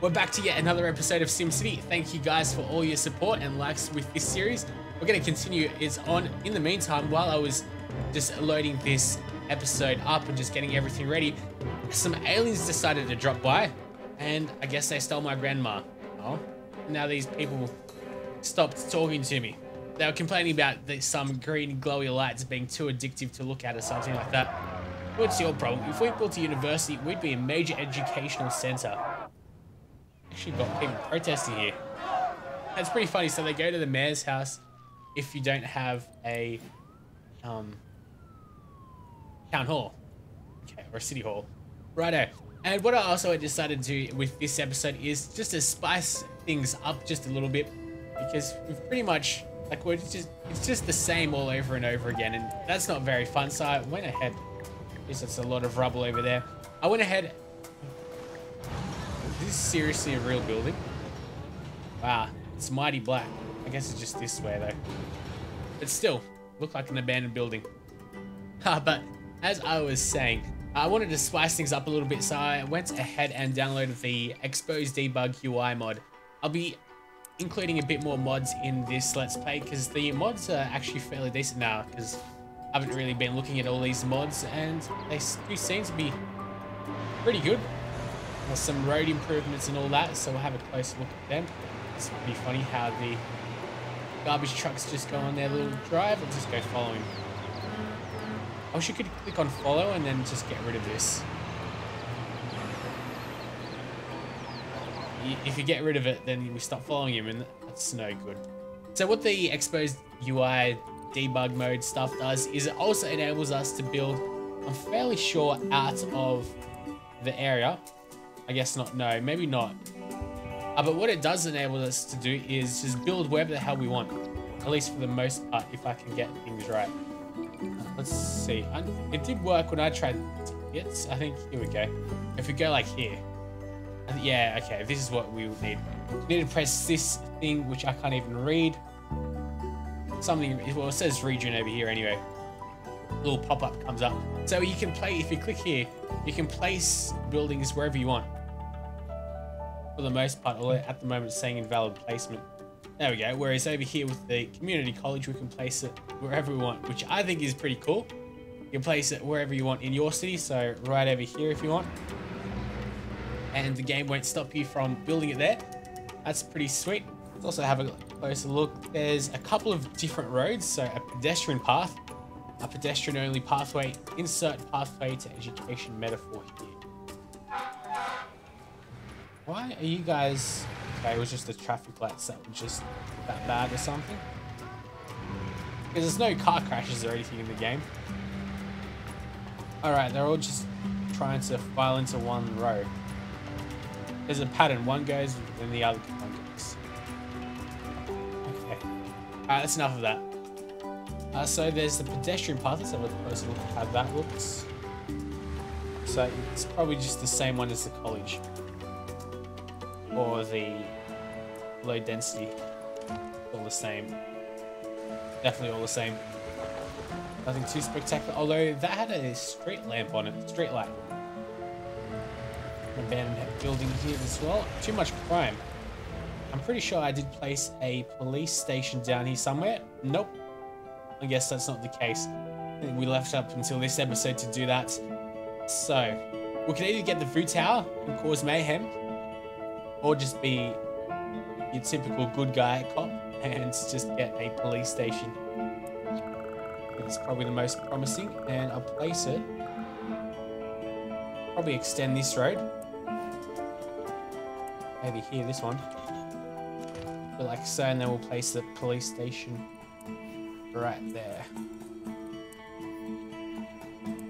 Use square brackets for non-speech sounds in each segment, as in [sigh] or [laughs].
We're back to yet another episode of SimCity. Thank you guys for all your support and likes with this series. We're going to continue. It's on. In the meantime, while I was just loading this episode up and just getting everything ready, some aliens decided to drop by, and I guess they stole my grandma. Oh, now these people stopped talking to me. They were complaining about the, some green glowy lights being too addictive to look at or something like that. What's your problem? If we built a university, we'd be a major educational center. Actually got people protesting here. That's pretty funny. So they go to the mayor's house if you don't have a um, town hall. Okay, or city hall. Righto. And what I also decided to do with this episode is just to spice things up just a little bit because we've pretty much like we're just it's just the same all over and over again and that's not very fun so I went ahead Yes, that's a lot of rubble over there I went ahead this is seriously a real building wow it's mighty black I guess it's just this way though but still look like an abandoned building [laughs] ah, but as I was saying I wanted to spice things up a little bit, so I went ahead and downloaded the Expose Debug UI mod. I'll be including a bit more mods in this Let's Play, because the mods are actually fairly decent now, because I haven't really been looking at all these mods, and they do seem to be pretty good. Some road improvements and all that, so we'll have a closer look at them. It's pretty funny how the garbage trucks just go on their little drive and just go following. I wish you could click on follow and then just get rid of this. If you get rid of it, then we stop following him and that's no good. So what the exposed UI debug mode stuff does is it also enables us to build, I'm fairly sure, out of the area. I guess not, no, maybe not. Uh, but what it does enable us to do is just build wherever the hell we want. At least for the most part, if I can get things right. Let's see. It did work when I tried it. I think, here we go. If we go like here. Yeah, okay, this is what we would need. We need to press this thing, which I can't even read. Something, well, it says region over here anyway. A little pop-up comes up. So you can play, if you click here, you can place buildings wherever you want. For the most part, although at the moment it's saying invalid placement. There we go. Whereas over here with the community college, we can place it wherever we want, which I think is pretty cool. You can place it wherever you want in your city, so right over here if you want. And the game won't stop you from building it there. That's pretty sweet. Let's also have a closer look. There's a couple of different roads, so a pedestrian path, a pedestrian-only pathway, insert pathway to education metaphor here. Why are you guys... Okay, it was just the traffic lights that were just that bad or something. Because there's no car crashes or anything in the game. Alright, they're all just trying to file into one row. There's a pattern. One goes, then the other one goes. Okay. Alright, that's enough of that. Uh, so there's the pedestrian path. Let's have a closer look at how that looks. So it's probably just the same one as the college or the low density. All the same. Definitely all the same. Nothing too spectacular, although that had a street lamp on it, street light. Abandoned building here as well. Too much crime. I'm pretty sure I did place a police station down here somewhere. Nope. I guess that's not the case. We left up until this episode to do that. So, we can either get the Vu Tower and cause mayhem, or just be your typical good guy cop and just get a police station. It's probably the most promising, and I'll place it. Probably extend this road. Maybe here, this one. But like so, and then we'll place the police station right there.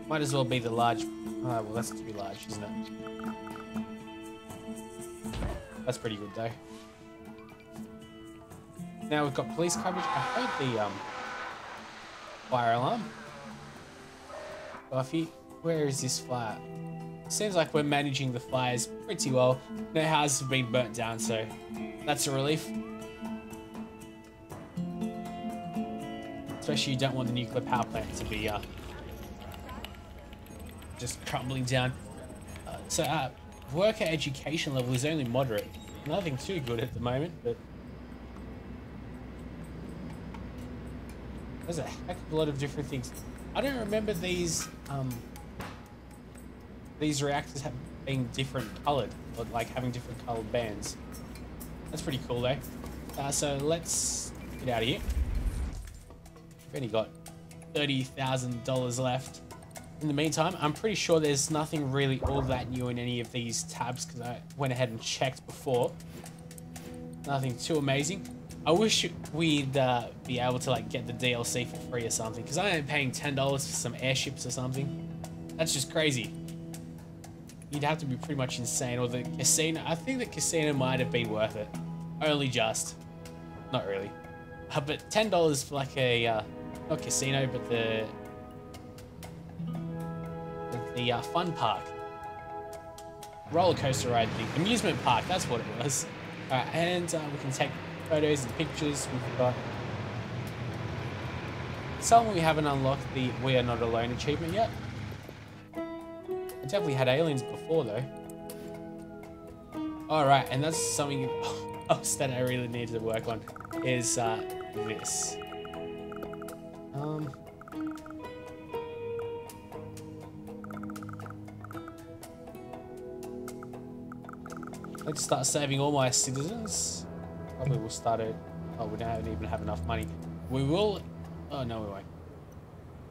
Might as well be the large. Oh, well, that's too large, isn't it? That's pretty good though. Now we've got police coverage. I heard the um, fire alarm. Buffy, where is this fire? Seems like we're managing the fires pretty well. No houses have been burnt down, so that's a relief. Especially you don't want the nuclear power plant to be uh, just crumbling down. Uh, so uh, worker education level is only moderate. Nothing too good at the moment, but there's a heck of a lot of different things. I don't remember these um, these reactors have being different colored, or like having different colored bands. That's pretty cool though. Uh, so let's get out of here. We've only got $30,000 left. In the meantime, I'm pretty sure there's nothing really all that new in any of these tabs because I went ahead and checked before. Nothing too amazing. I wish we'd uh, be able to like get the DLC for free or something because I am paying $10 for some airships or something. That's just crazy. You'd have to be pretty much insane or the casino. I think the casino might have been worth it. Only just. Not really. Uh, but $10 for like a, uh, not casino, but the the uh, fun park. Roller coaster ride thing. Amusement park, that's what it was. Alright, and uh, we can take photos and pictures. We've got... Some we haven't unlocked the We Are Not Alone achievement yet. I definitely had aliens before though. Alright, and that's something [laughs] else that I really need to work on is uh, this. Um, Let's start saving all my citizens. Probably will start it. Oh, we don't even have enough money. We will. Oh no, we won't.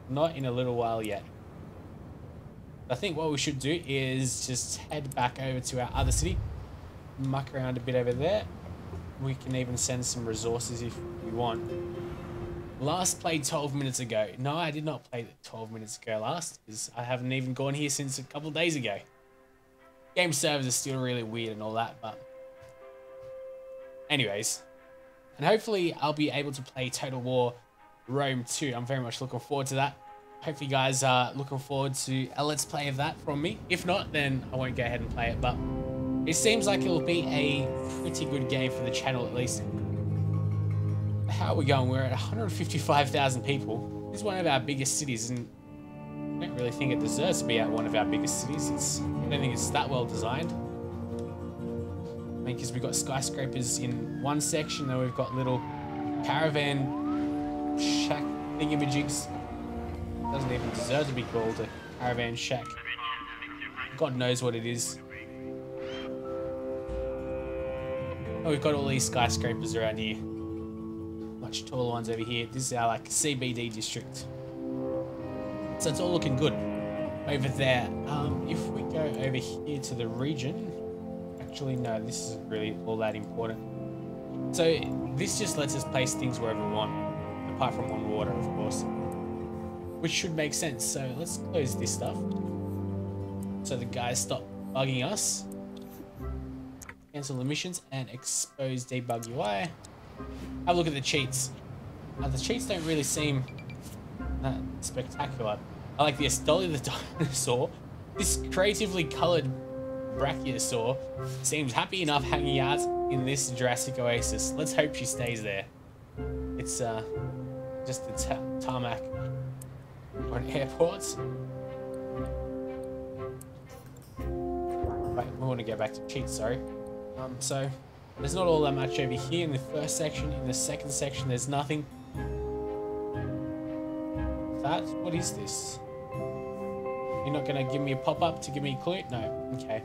Not in a little while yet. I think what we should do is just head back over to our other city, muck around a bit over there. We can even send some resources if we want. Last played 12 minutes ago. No, I did not play 12 minutes ago last, I haven't even gone here since a couple days ago. Game servers are still really weird and all that, but... Anyways. And hopefully I'll be able to play Total War Rome 2. I'm very much looking forward to that. Hopefully you guys are looking forward to a let's play of that from me. If not, then I won't go ahead and play it, but... It seems like it'll be a pretty good game for the channel at least. How are we going? We're at 155,000 people. This is one of our biggest cities and I don't really think it deserves to be at one of our biggest cities. It's, I don't think it's that well designed. I mean, because we've got skyscrapers in one section, then we've got little caravan shack thingamajigs. Doesn't even deserve to be called a caravan shack. God knows what it is. Oh, we've got all these skyscrapers around here. Much taller ones over here. This is our like CBD district. So it's all looking good over there. Um, if we go over here to the region, actually no, this isn't really all that important. So this just lets us place things wherever we want, apart from on water, of course. Which should make sense. So let's close this stuff. So the guys stop bugging us. Cancel emissions and expose debug UI. Have a look at the cheats. Now the cheats don't really seem that spectacular. I like the Astoli the dinosaur. This creatively colored brachiosaur seems happy enough hanging out in this Jurassic oasis. Let's hope she stays there. It's uh, just a tarmac or an airport. Right, we want to go back to cheats, sorry. Um, so, there's not all that much over here in the first section. In the second section, there's nothing. That, what is this? You're not gonna give me a pop-up to give me a clue? No, okay.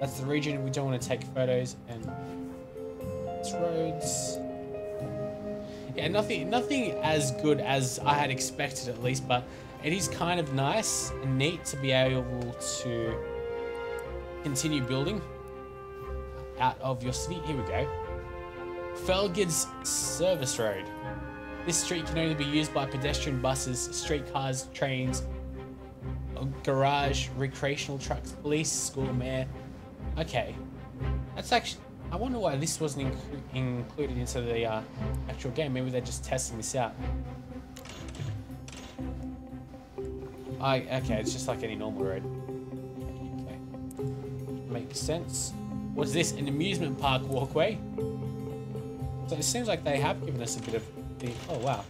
That's the region we don't want to take photos and it's roads. Yeah, nothing nothing as good as I had expected at least, but it is kind of nice and neat to be able to continue building out of your city. Here we go. Felgid's Service Road. This street can only be used by pedestrian buses, streetcars, trains, garage, recreational trucks, police, school, mayor. Okay. That's actually... I wonder why this wasn't inc included into the uh, actual game. Maybe they're just testing this out. I, okay, it's just like any normal road. Okay. Makes sense. Was this? An amusement park walkway? So it seems like they have given us a bit of the... Oh, wow.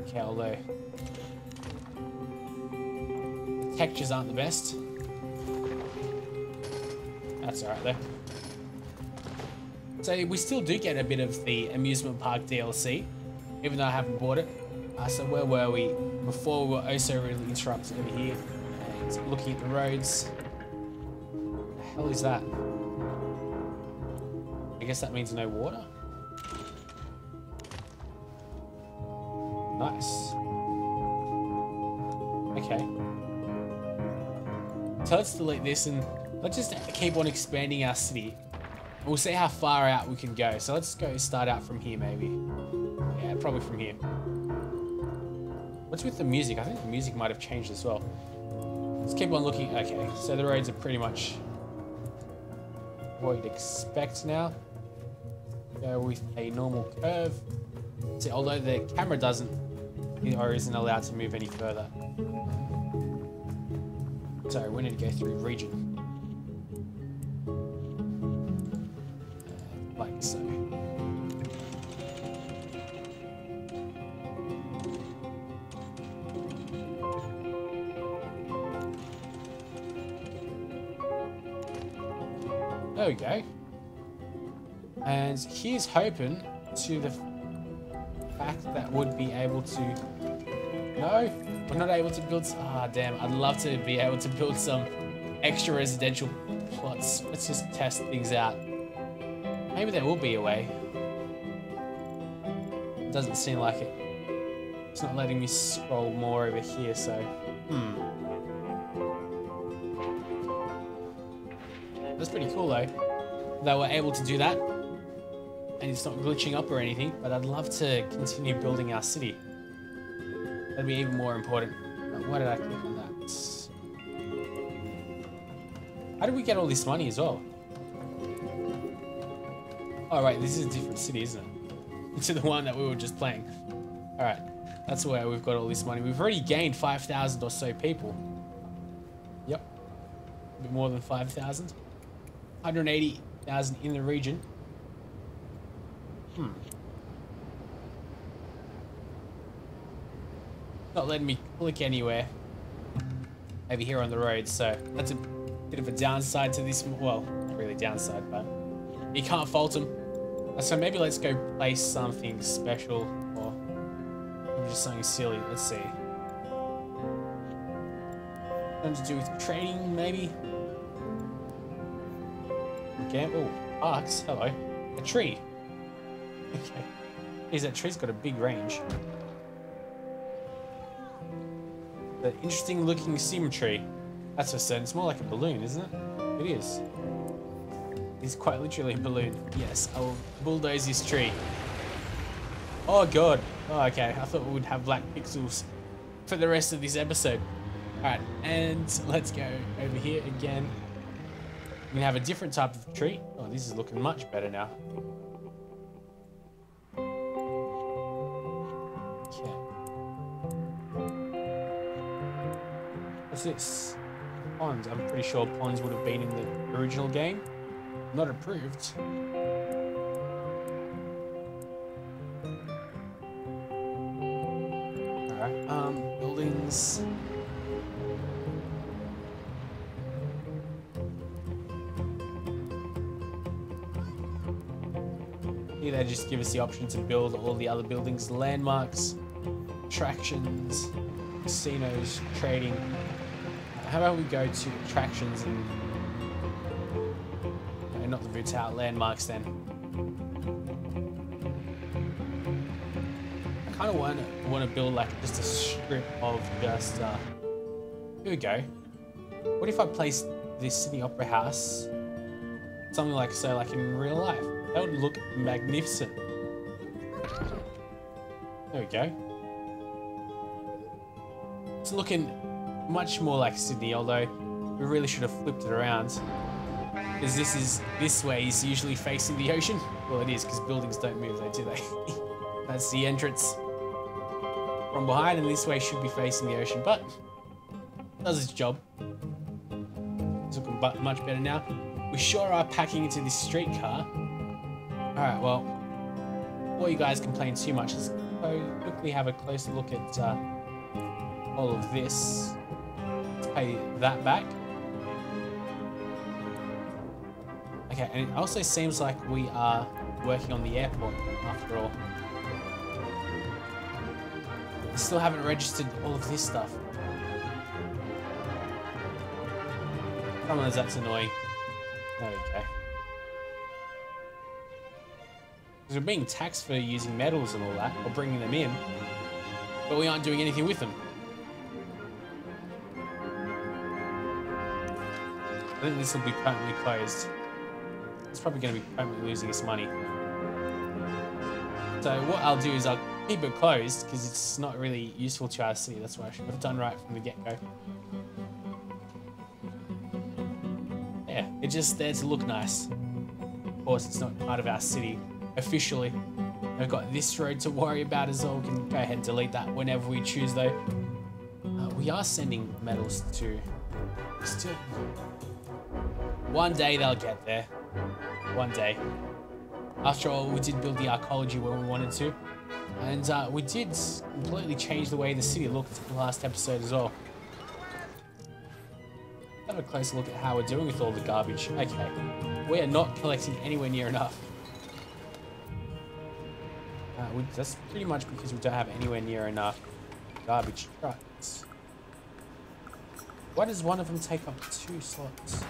Okay, although... textures aren't the best. That's alright though. So we still do get a bit of the amusement park DLC, even though I haven't bought it. Uh, so where were we? Before we were also really interrupted over here. And looking at the roads. The hell is that? I guess that means no water. So let's delete this and let's just keep on expanding our city. We'll see how far out we can go. So let's go start out from here maybe. Yeah, probably from here. What's with the music? I think the music might have changed as well. Let's keep on looking. Okay, so the roads are pretty much what you'd expect now. Go with a normal curve. See, although the camera doesn't or isn't allowed to move any further. So we need to go through region. Uh, like so. There we go. And here's hoping to the fact that would be able to... No, we're not able to build... Ah, oh, damn. I'd love to be able to build some extra residential plots. Let's just test things out. Maybe there will be a way. It doesn't seem like it. It's not letting me scroll more over here, so... Hmm. That's pretty cool, though. That we're able to do that and it's not glitching up or anything, but I'd love to continue building our city. That'd be even more important. Why did I click on that? How did we get all this money as well? Oh, right, this is a different city, isn't it? [laughs] to the one that we were just playing. All right, that's where we've got all this money. We've already gained 5,000 or so people. Yep, a bit more than 5,000. 180,000 in the region. Not letting me click anywhere over here on the road, so that's a bit of a downside to this. Well, not really downside, but you can't fault them. Uh, so maybe let's go play something special or just something silly. Let's see. Something to do with training, maybe? Okay. Oh. Hello. A tree. [laughs] Okay. Is that tree's got a big range. The interesting looking symmetry. That's for certain. It's more like a balloon, isn't it? It is. It's quite literally a balloon. Yes, I will bulldoze this tree. Oh god. Oh, okay. I thought we would have black pixels for the rest of this episode. Alright, and let's go over here again. We have a different type of tree. Oh, this is looking much better now. What's this? Ponds. I'm pretty sure ponds would have been in the original game. Not approved. Alright, um, buildings. Here they just give us the option to build all the other buildings, landmarks, attractions, casinos, trading, how about we go to attractions and no, not the Vu Tower, landmarks then. I kind of want to want to build like just a strip of just. Uh, here we go. What if I placed this Sydney Opera House, something like so, like in real life? That would look magnificent. There we go. It's looking much more like Sydney, although we really should have flipped it around. Because this is this way is usually facing the ocean. Well, it is because buildings don't move, though, do they? [laughs] That's the entrance from behind, and this way should be facing the ocean, but does its job. It's looking much better now. We sure are packing into this streetcar. All right, well, before you guys complain too much, let's quickly have a closer look at uh, all of this. Pay that back. Okay, and it also seems like we are working on the airport after all. I still haven't registered all of this stuff. On, that's annoying. There we go. Because we're being taxed for using metals and all that, or bringing them in, but we aren't doing anything with them. Think this will be permanently closed. It's probably going to be permanently losing its money. So what I'll do is I'll keep it closed because it's not really useful to our city. That's what I should have done right from the get-go. Yeah, it's just there to look nice. Of course, it's not part of our city officially. We've got this road to worry about as well. We can go ahead and delete that whenever we choose though. Uh, we are sending metals to... Still... One day they'll get there. One day. After all, we did build the arcology when we wanted to. And uh, we did completely change the way the city looked in the last episode as well. Have a closer look at how we're doing with all the garbage. Okay, we are not collecting anywhere near enough. Uh, we, that's pretty much because we don't have anywhere near enough garbage trucks. Why does one of them take up two slots?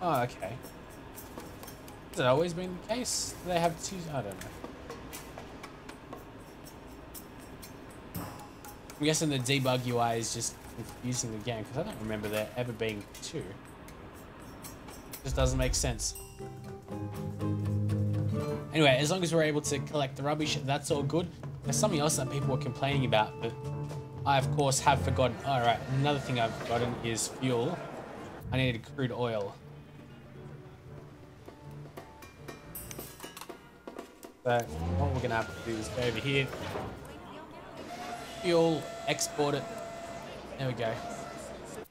Oh, okay. Has it always been the case? Do they have two? I don't know. I'm guessing the debug UI is just confusing the game because I don't remember there ever being two. It Just doesn't make sense. Anyway, as long as we're able to collect the rubbish, that's all good. There's something else that people were complaining about, but I, of course, have forgotten. All right, another thing I've forgotten is fuel. I needed crude oil. So what we're gonna have to do is go over here, fuel, export it. There we go.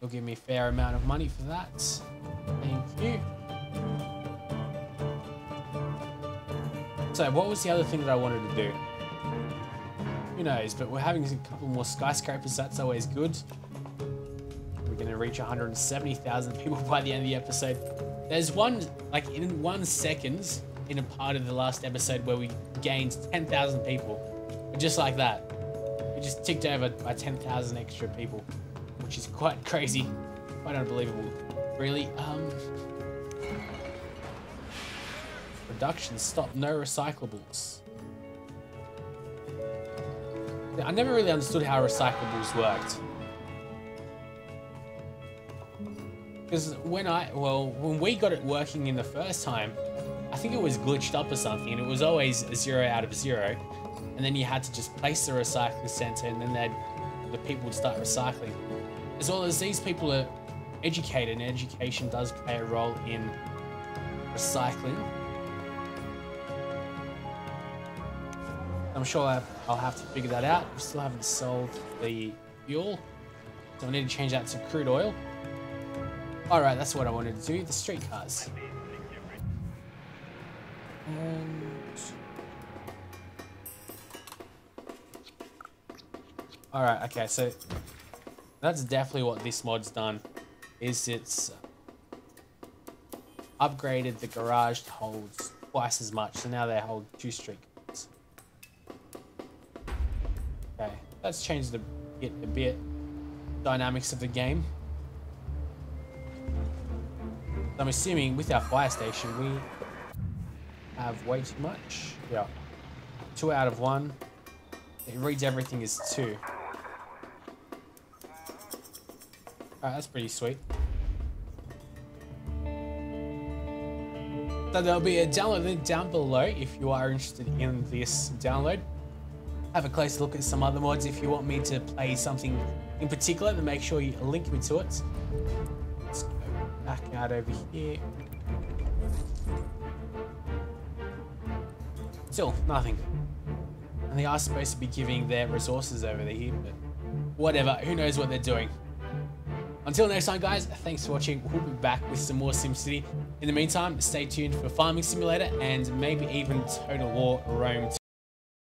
It'll give me a fair amount of money for that. Thank you. So what was the other thing that I wanted to do? Who knows, but we're having a couple more skyscrapers, that's always good. We're gonna reach 170,000 people [laughs] by the end of the episode. There's one, like in one second, in a part of the last episode where we gained 10,000 people. But just like that. We just ticked over by 10,000 extra people, which is quite crazy, quite unbelievable. Really, um... Production stop, no recyclables. I never really understood how recyclables worked. Because when I, well, when we got it working in the first time, I think it was glitched up or something, and it was always a zero out of zero. And then you had to just place the recycling center, and then they'd, the people would start recycling. As well as these people are educated, and education does play a role in recycling. I'm sure I'll have to figure that out. We still haven't solved the fuel, so I need to change that to crude oil. All right, that's what I wanted to do, the streetcars. Alright, okay, so that's definitely what this mod's done, is it's upgraded the garage to hold twice as much, so now they hold two street cars. Okay, that's changed a bit, a bit dynamics of the game. I'm assuming with our fire station, we have way too much. Yeah. Two out of one. It reads everything as two. That's pretty sweet. So there'll be a download link down below if you are interested in this download. Have a closer look at some other mods if you want me to play something in particular, then make sure you link me to it. Let's go back out over here. Still, nothing. And they are supposed to be giving their resources over here, but whatever. Who knows what they're doing. Until next time, guys, thanks for watching. We'll be back with some more SimCity. In the meantime, stay tuned for Farming Simulator and maybe even Total War Rome